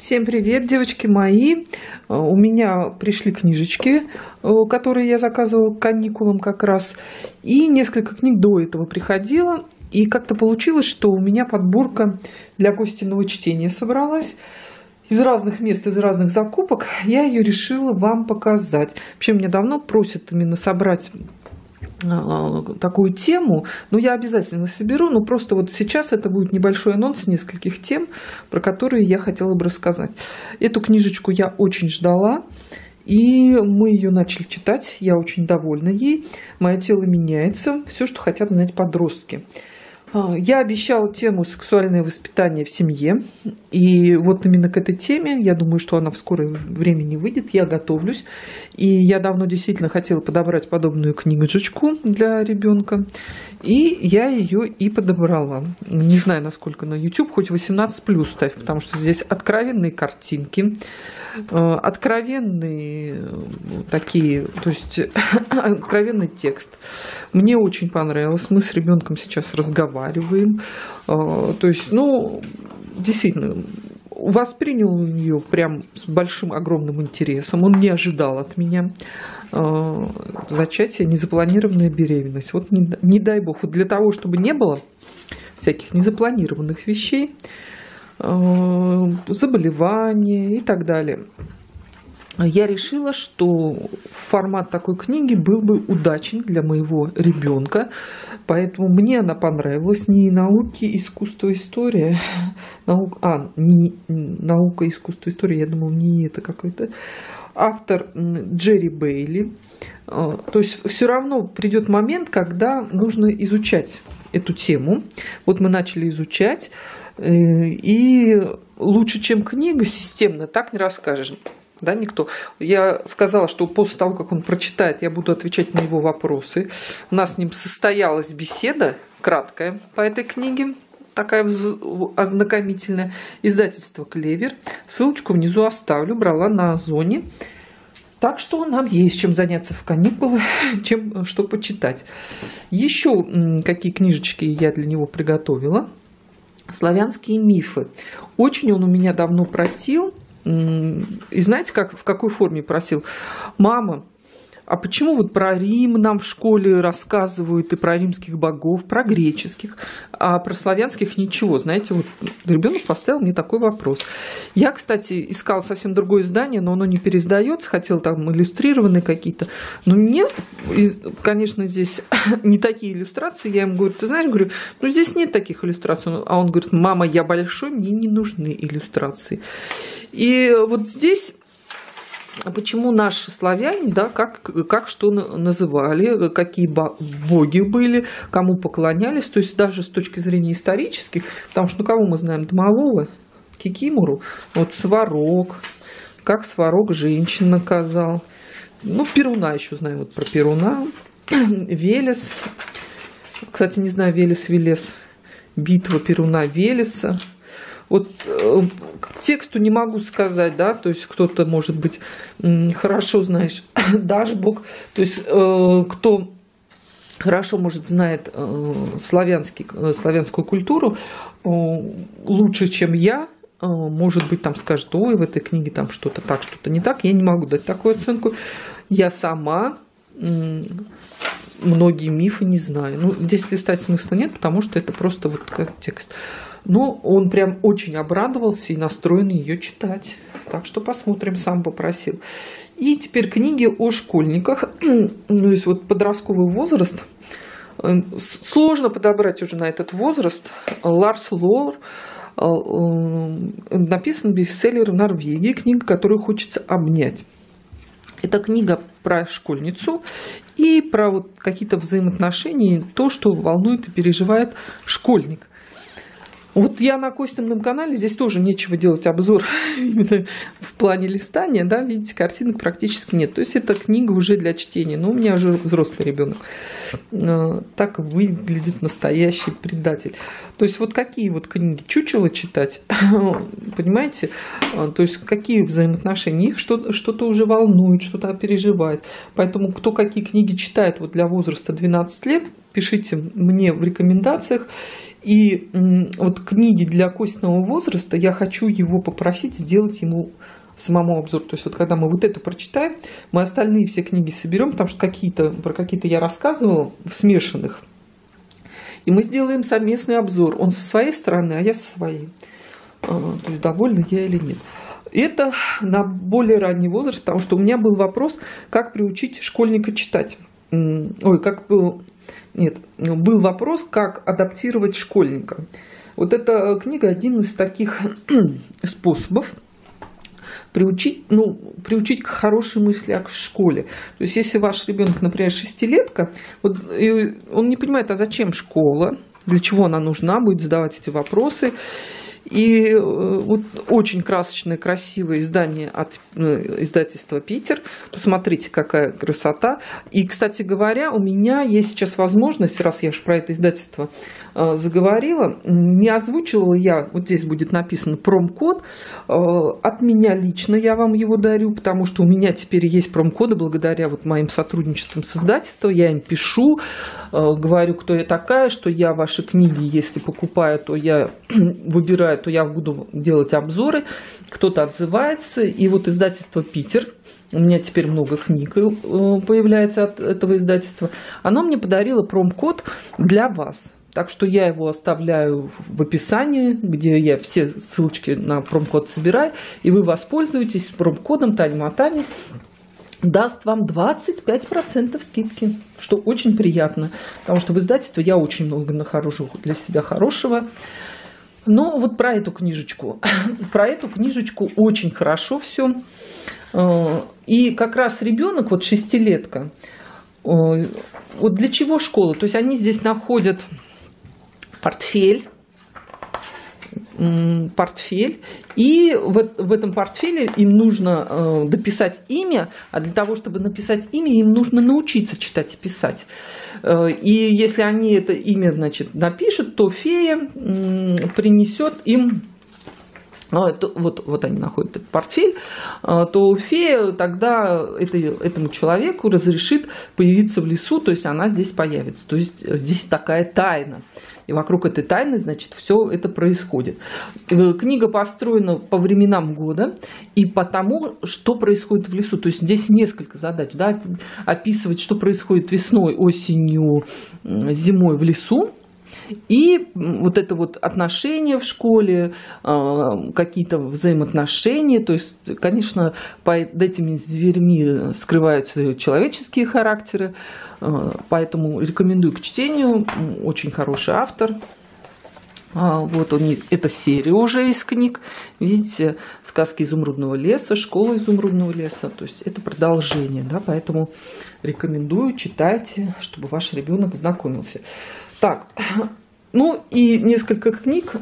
Всем привет, девочки мои. Э, у меня пришли книжечки, э, которые я заказывала к каникулам как раз. И несколько книг до этого приходило. И как-то получилось, что у меня подборка для Костиного чтения собралась из разных мест, из разных закупок. Я ее решила вам показать. Вообще, меня давно просят именно собрать такую тему, но я обязательно соберу, но просто вот сейчас это будет небольшой анонс нескольких тем, про которые я хотела бы рассказать. Эту книжечку я очень ждала, и мы ее начали читать, я очень довольна ей. Мое тело меняется, все, что хотят знать подростки. А, я обещала тему сексуальное воспитание в семье. И вот именно к этой теме, я думаю, что она в скором времени выйдет. Я готовлюсь. И я давно действительно хотела подобрать подобную книжечку для ребенка. И я ее и подобрала. Не знаю, насколько на YouTube, хоть 18 плюс ставь, потому что здесь откровенные картинки, э, откровенные э, такие, то есть откровенный текст. Мне очень понравилось. Мы с ребенком сейчас разговариваем разговариваем. А, то есть, ну, действительно, воспринял ее прям с большим огромным интересом. Он не ожидал от меня а, зачатия, незапланированная беременность. Вот не, не дай бог, вот для того, чтобы не было всяких незапланированных вещей, а, заболевания и так далее я решила, что формат такой книги был бы удачен для моего ребенка, поэтому мне она понравилась. Не науки, искусство, история, наука, а, не наука, искусство, история, я думала, не это какой-то. Автор Джерри Бейли. А, то есть все равно придет момент, когда нужно изучать эту тему. Вот мы начали изучать, э, и лучше, чем книга системно, так не расскажешь да, никто. Я сказала, что после того, как он прочитает, я буду отвечать на его вопросы. У нас с ним состоялась беседа краткая по этой книге, такая ознакомительная. Издательство «Клевер». Ссылочку внизу оставлю, брала на Озоне. Так что нам есть чем заняться в каникулы, чем что почитать. Еще какие книжечки я для него приготовила. Славянские мифы. Очень он у меня давно просил и знаете, как, в какой форме просил? Мама, а почему вот про Рим нам в школе рассказывают и про римских богов, про греческих, а про славянских ничего? Знаете, вот ребенок поставил мне такой вопрос. Я, кстати, искала совсем другое издание, но оно не переиздается, хотел там иллюстрированные какие-то. Но мне, конечно, здесь не такие иллюстрации. Я ему говорю, ты знаешь, говорю, ну здесь нет таких иллюстраций. А он говорит, мама, я большой, мне не нужны иллюстрации. И вот здесь почему наши славяне, да, как, как что называли, какие боги были, кому поклонялись, то есть даже с точки зрения исторических, потому что, ну, кого мы знаем, Домового, Кикимору, вот Сварог, как Сварог женщин наказал, ну, Перуна еще знаю, вот про Перуна, Велес, кстати, не знаю, Велес, Велес, битва Перуна Велеса, вот э, к тексту не могу сказать, да, то есть кто-то, может быть, хорошо знаешь Дашбук, то есть э, кто хорошо, может, знает э, славянский, славянскую культуру лучше, чем я, может быть, там скажет, ой, в этой книге там что-то так, что-то не так. Я не могу дать такую оценку. Я сама многие мифы не знаю. Ну, здесь листать смысла нет, потому что это просто вот как текст. Но он прям очень обрадовался и настроен ее читать. Так что посмотрим, сам попросил. И теперь книги о школьниках, ну, то есть вот подростковый возраст. Сложно подобрать уже на этот возраст. Ларс Лор э, написан бестселлер в Норвегии, книга, которую хочется обнять. Это книга про школьницу и про вот какие-то взаимоотношения, то, что волнует и переживает школьник. Вот я на Костином канале, здесь тоже нечего делать обзор именно в плане листания, да, видите, картинок практически нет. То есть это книга уже для чтения, но у меня уже взрослый ребенок. А, так выглядит настоящий предатель. То есть вот какие вот книги чучело читать, понимаете? А, то есть какие взаимоотношения, их что-то что уже волнует, что-то переживает. Поэтому кто какие книги читает вот для возраста 12 лет, пишите мне в рекомендациях, И вот книги для Костиного возраста, я хочу его попросить сделать ему самому обзор. То есть вот когда мы вот это прочитаем, мы остальные все книги соберем, потому что какие-то, про какие-то я рассказывала в смешанных. И мы сделаем совместный обзор. Он со своей стороны, а я со своей. А, то есть довольна я или нет. Это на более ранний возраст, потому что у меня был вопрос, как приучить школьника читать. Ой, как нет, был вопрос, как адаптировать школьника. Вот эта книга один из таких способов приучить, ну, приучить к хорошей мысли о школе. То есть, если ваш ребенок, например, шестилетка, вот, он не понимает, а зачем школа, для чего она нужна, будет задавать эти вопросы. И э, вот очень красочное, красивое издание от э, издательства «Питер». Посмотрите, какая красота. И, кстати говоря, у меня есть сейчас возможность, раз я уж про это издательство э, заговорила, не озвучивала я, вот здесь будет написан промокод, от меня лично я вам его дарю, потому что у меня теперь есть промокоды благодаря вот моим сотрудничествам с издательством. Я им пишу, говорю, кто я такая, что я ваши книги, если покупаю, то я выбираю то я буду делать обзоры, кто-то отзывается. И вот издательство «Питер», у меня теперь много книг э, появляется от этого издательства, оно мне подарило промокод для вас. Так что я его оставляю в описании, где я все ссылочки на промокод собираю, и вы воспользуетесь промкодом Таня Матани даст вам 25% скидки, что очень приятно, потому что в издательстве я очень много нахожу для себя хорошего. Но вот про эту книжечку. Про эту книжечку очень хорошо все. Э, и как раз ребенок, вот шестилетка, э, вот для чего школа? То есть они здесь находят портфель, портфель, и в, в этом портфеле им нужно э, дописать имя, а для того, чтобы написать имя, им нужно научиться читать и писать. Э, и если они это имя, значит, напишут, то фея принесет им а, вот, вот они находят этот портфель, то фея тогда это, этому человеку разрешит появиться в лесу, то есть она здесь появится. То есть здесь такая тайна. И вокруг этой тайны, значит, все это происходит. Э, книга построена по временам года и по тому, что происходит в лесу. То есть здесь несколько задач. Да? Описывать, что происходит весной, осенью, зимой в лесу и вот это вот отношения в школе, а, какие-то взаимоотношения, то есть, конечно, под этими зверьми скрываются человеческие характеры, а, поэтому рекомендую к чтению, очень хороший автор. А, вот он, это серия уже из книг. Видите, сказки изумрудного леса, школа изумрудного леса. То есть это продолжение, да, поэтому рекомендую, читайте, чтобы ваш ребенок знакомился. Так, ну и несколько книг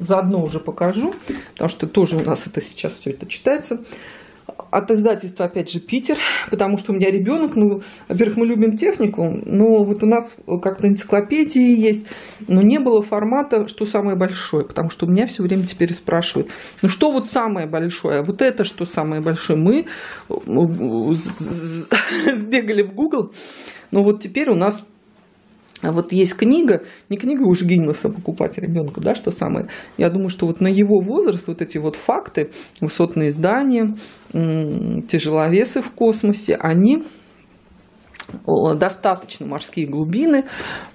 заодно уже покажу, потому что тоже у нас это сейчас все это читается. От издательства, опять же, Питер, потому что у меня ребенок, ну, во-первых, мы любим технику, но вот у нас как на энциклопедии есть, но не было формата, что самое большое, потому что у меня все время теперь спрашивают, ну что вот самое большое, вот это что самое большое, мы сбегали в Google, но вот теперь у нас а вот есть книга, не книга уж Гиннесса покупать ребенку, да, что самое. Я думаю, что вот на его возраст вот эти вот факты, высотные здания, тяжеловесы в космосе, они достаточно морские глубины,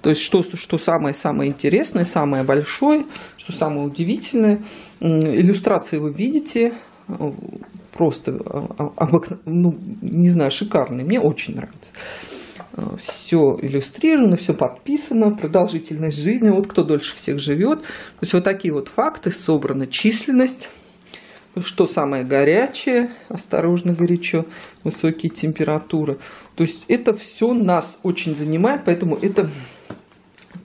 то есть что, что самое-самое интересное, самое большое, что самое удивительное. Иллюстрации вы видите, просто, а, а, ну, не знаю, шикарные, мне очень нравится все иллюстрировано, все подписано, продолжительность жизни, вот кто дольше всех живет. То есть вот такие вот факты, собрана численность, что самое горячее, осторожно горячо, высокие температуры. То есть это все нас очень занимает, поэтому это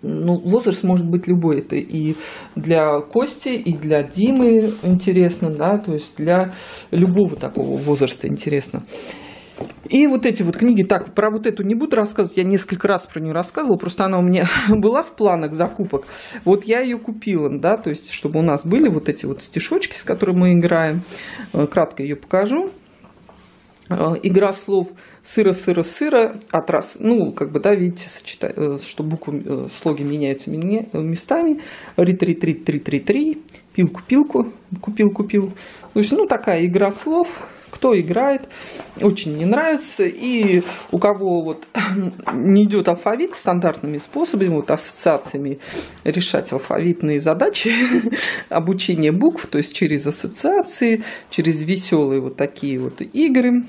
ну, возраст может быть любой. Это и для Кости, и для Димы интересно, да, то есть для любого такого возраста интересно. И вот эти вот книги, так, про вот эту не буду рассказывать, я несколько раз про нее рассказывала, просто она у меня была в планах закупок. Вот я ее купила, да, то есть, чтобы у нас были вот эти вот стишочки, с которыми мы играем. Э, кратко ее покажу. Э, игра слов сыро-сыро-сыро от раз, ну, как бы, да, видите, сочета... Э, что буквы, слоги меняются местами. Рит-рит-рит-рит-рит-рит, пилку-пилку, купил-купил. То есть, ну, такая игра слов, кто играет, очень мне нравится. И у кого вот не идет алфавит стандартными способами, вот ассоциациями решать алфавитные задачи, обучение букв, то есть через ассоциации, через веселые вот такие вот игры,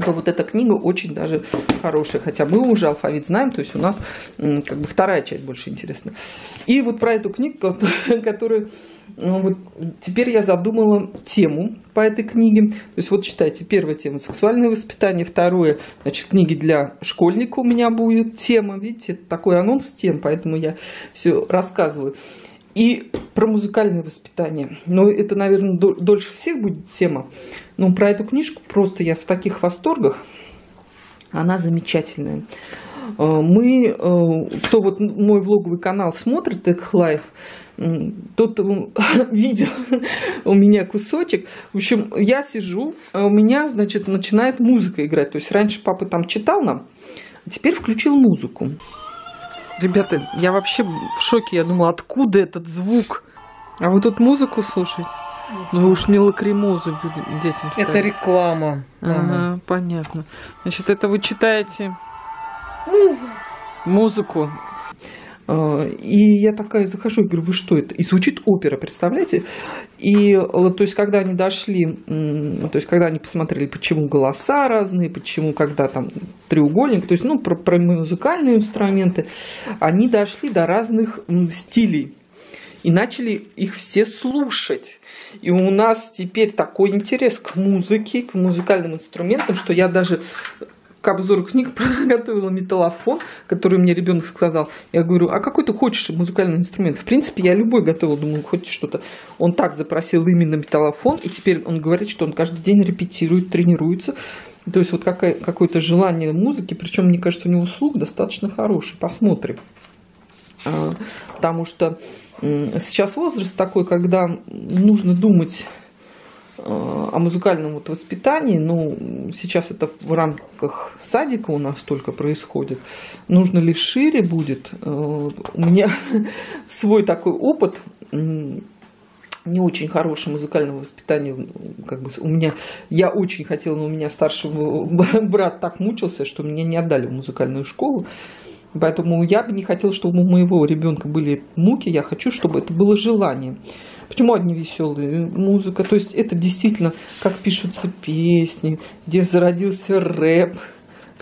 то вот эта книга очень даже хорошая. Хотя мы уже алфавит знаем, то есть у нас как бы вторая часть больше интересна. И вот про эту книгу, которую ну, вот теперь я задумала тему по этой книге. То есть вот читайте, первая тема сексуальное воспитание, второе, значит, книги для школьника у меня будет тема, видите, такой анонс тем, поэтому я все рассказываю. И про музыкальное воспитание. Ну, это, наверное, дольше всех будет тема. Но про эту книжку просто я в таких восторгах. Она замечательная. Э, мы, э, кто вот мой влоговый канал смотрит, Tech Life, тот видел у меня кусочек. В общем, я сижу, а у меня, значит, начинает музыка играть. То есть раньше папа там читал нам, а теперь включил музыку. Ребята, я вообще в шоке. Я думала, откуда этот звук? А вы тут музыку слушаете? Ну вы уж не лакримозу детям ставите. Это реклама. Ага, понятно. Значит, это вы читаете... Музыку. Музыку. А, и я такая захожу и говорю, вы что это? И звучит опера, представляете? И то есть, когда они дошли, то есть, когда они посмотрели, почему голоса разные, почему, когда там треугольник, то есть, ну, про, про музыкальные инструменты, они дошли до разных стилей и начали их все слушать. И у нас теперь такой интерес к музыке, к музыкальным инструментам, что я даже к обзору книг готовила металлофон, который мне ребенок сказал. Я говорю, а какой ты хочешь музыкальный инструмент? В принципе, я любой готовила, думаю, хоть что-то. Он так запросил именно металлофон, и теперь он говорит, что он каждый день репетирует, тренируется. То есть вот какое- какое-то желание музыки, причем, мне кажется, у него слух достаточно хороший. Посмотрим. А, потому что сейчас возраст такой, когда нужно думать о музыкальном вот воспитании, ну, сейчас это в рамках садика у нас только происходит. Нужно ли шире будет? Э, у меня свой такой опыт не очень хорошее музыкальное воспитание. Как бы у меня, я очень хотела, но у меня старший брат так мучился, что меня не отдали в музыкальную школу. Поэтому я бы не хотела, чтобы у моего ребенка были муки. Я хочу, чтобы это было желание. Почему одни веселые? Музыка. То есть это действительно, как пишутся песни, где зародился рэп,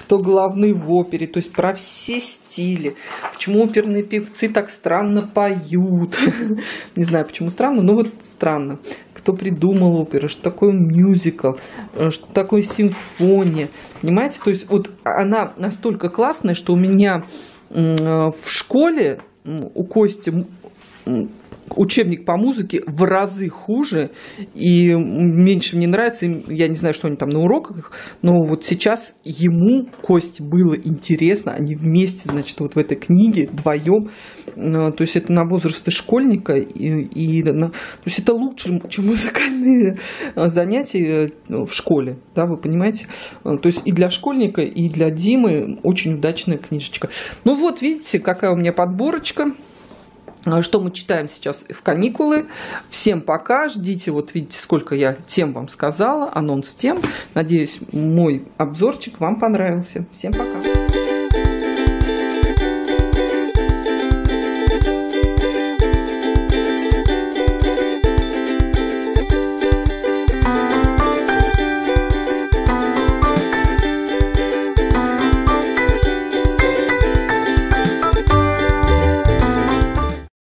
кто главный в опере, то есть про все стили. Почему оперные певцы так странно поют? Не знаю, почему странно, но вот странно. Кто придумал оперу, что такое мюзикл, что такое симфония. Понимаете? То есть вот она настолько классная, что у меня в школе у Кости учебник по музыке в разы хуже и меньше мне нравится. Я не знаю, что они там на уроках, но вот сейчас ему, Кость, было интересно. Они вместе, значит, вот в этой книге вдвоем. Э, то есть это на возраст школьника. И, и на, то есть это лучше, чем музыкальные э, занятия э, в школе. Да, вы понимаете? То есть и для школьника, и для Димы очень удачная книжечка. Ну вот, видите, какая у меня подборочка. А, что мы читаем сейчас в каникулы. Всем пока. Ждите, вот видите, сколько я тем вам сказала, анонс тем. Надеюсь, мой обзорчик вам понравился. Всем пока.